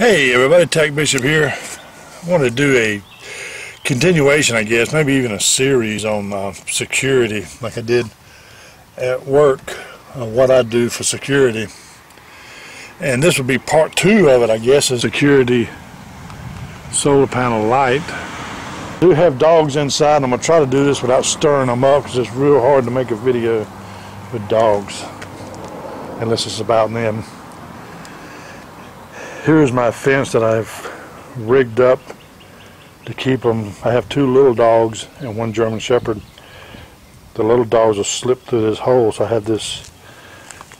Hey everybody, Tac Bishop here. I want to do a continuation, I guess, maybe even a series on uh, security, like I did at work, uh, what I do for security. And this would be part two of it, I guess, is security solar panel light. I do have dogs inside, I'm going to try to do this without stirring them up, because it's real hard to make a video with dogs, unless it's about them here's my fence that I've rigged up to keep them. I have two little dogs and one German Shepherd. The little dogs will slip through this hole, so I have this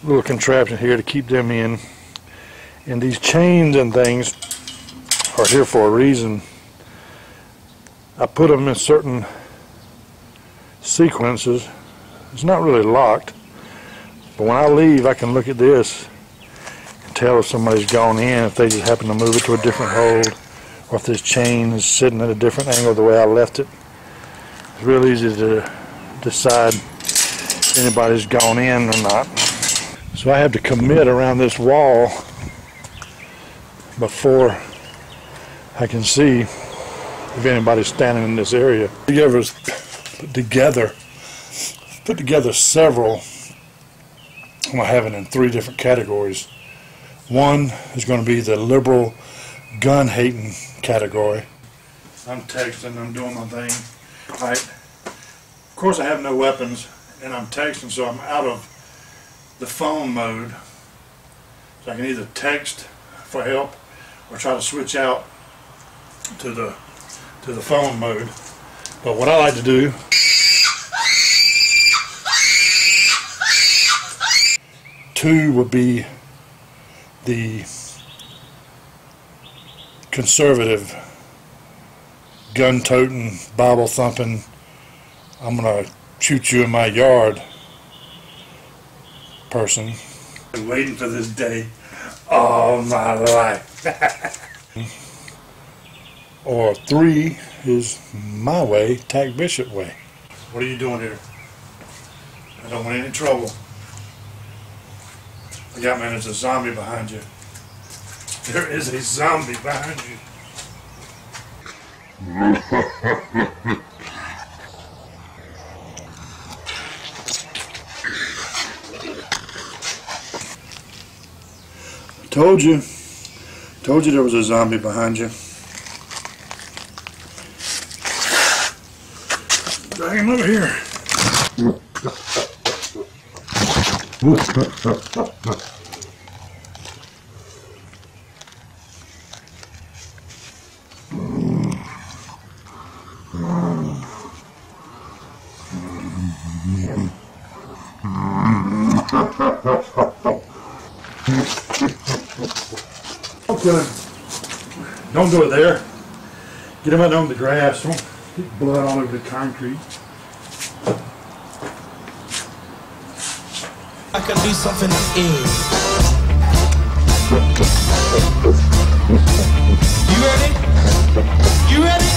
little contraption here to keep them in. And these chains and things are here for a reason. I put them in certain sequences. It's not really locked, but when I leave, I can look at this tell if somebody's gone in if they just happen to move it to a different hold or if this chain is sitting at a different angle the way I left it. It's real easy to decide if anybody's gone in or not. So I have to commit around this wall before I can see if anybody's standing in this area. The was put together, put together several, I have it in three different categories. One is going to be the liberal gun hating category. I'm texting, I'm doing my thing. Right. Of course I have no weapons and I'm texting so I'm out of the phone mode. So I can either text for help or try to switch out to the to the phone mode. But what I like to do two would be the conservative, gun toting, Bible thumping, I'm going to shoot you in my yard person. Been waiting for this day all my life. or three is my way, Tac Bishop way. What are you doing here? I don't want any trouble. Yeah, man, there's a zombie behind you. There is a zombie behind you. Told you. Told you there was a zombie behind you. Drag him over here. Killing. Don't do it there. Get him out on the grass. Don't get blood all over the concrete. I can do something in. You ready? You ready?